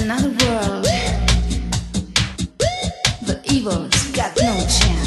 another world. The evil's got no chance.